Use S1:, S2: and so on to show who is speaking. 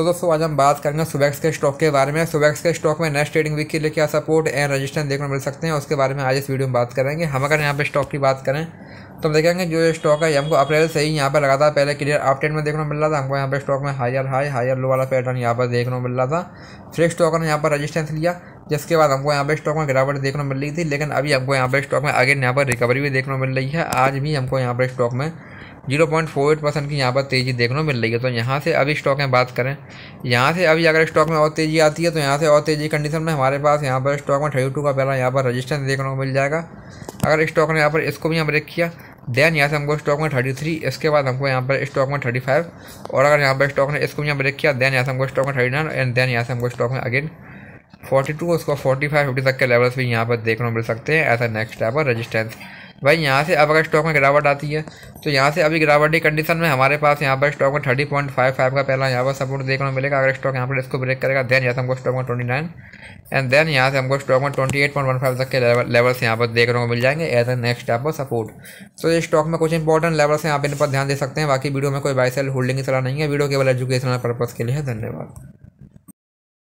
S1: तो दोस्तों, आज हम बात करेंगे सुबैक्स के स्टॉक के बारे में। सुबैक्स के स्टॉक में नेक्स्ट ट्रेडिंग वीक के लिए क्या सपोर्ट एंड रजिस्टेंस देखने मिल सकते हैं, उसके बारे में आज इस वीडियो में बात करेंगे। हम अगर यहाँ पे स्टॉक की बात करें तो हम देखेंगे जो स्टॉक है हमको अप्रैल से ही यहाँ पर लगा था पहले क्लियर अपडेट में देखने को मिल रहा था। हमको यहाँ पर स्टॉक में हायर हाई हायर लो वाला पैटर्न यहाँ पर देखने को मिल रहा था। फिर स्टॉक ने यहाँ पर रजिस्टेंस लिया, जिसके बाद हमको यहाँ पर स्टॉक में गिरावट देखने को मिल रही थी, लेकिन अभी हमको यहाँ पर स्टॉक में अगेन यहाँ पर रिकवरी भी देखने को मिल रही है। आज भी हमको यहाँ पर स्टॉक में zero point four eight percent की यहाँ पर तेज़ी देखने को मिल रही है। तो यहाँ से अभी स्टॉक में बात करें, यहाँ से अभी अगर स्टॉक में और तेज़ी आती है तो यहाँ से और तेज़ी कंडीशन में हमारे पास यहाँ पर स्टॉक में थर्टी टू का पहला यहाँ पर रजिस्टेंस देखने को मिल जाएगा। अगर स्टॉक ने यहाँ पर इसको भी यहाँ ब्रेक किया देन यहाँ से हमको स्टॉक में थर्टी थ्री इसके बाद हमको यहाँ पर स्टॉक में थर्टी फाइव और अगर यहाँ पर स्टॉक ने इसको भी यहाँ ब्रेक किया देन यहाँ से हमको स्टॉक में थर्टी नाइन एंड देन यहाँ से हमको स्टॉक में अगेन फोर्टी टू उसको फोर्टी फाइव फिफ्टी तक के लेवल्स भी यहाँ पर देखने को मिल सकते हैं ऐसा नेक्स्ट है पर रजिस्टेंस भाई, यहाँ से अब अगर स्टॉक में गिरावट आती है तो यहाँ से अभी गिरावट की कंडीशन में हमारे पास यहाँ पर स्टॉक में थर्टी पॉइंट फाइव फाइव का पहला यहाँ पर सपोर्ट देखने को मिलेगा। अगर स्टॉक यहाँ पर इसको ब्रेक करेगा देन यहाँ से हमको स्टॉक में ट्वेंटी नाइन एंड देन यहाँ से हमको स्टॉक में twenty eight point one five तक के लेवल लेवल्स यहाँ पर देखने को मिल जाएँगे एज ए नेक्स्ट यहाँ पर सपोर्ट तो ये स्टॉक में कुछ इंपॉर्टेंट लेवल्स हैं, आप इन पर ध्यान दे सकते हैं। बाकी वीडियो में कोई बाई सेल होल्डिंग की सलाह नहीं है। वीडियो केवल एजुकेशनल पर्पज़ के लिए धन्यवाद।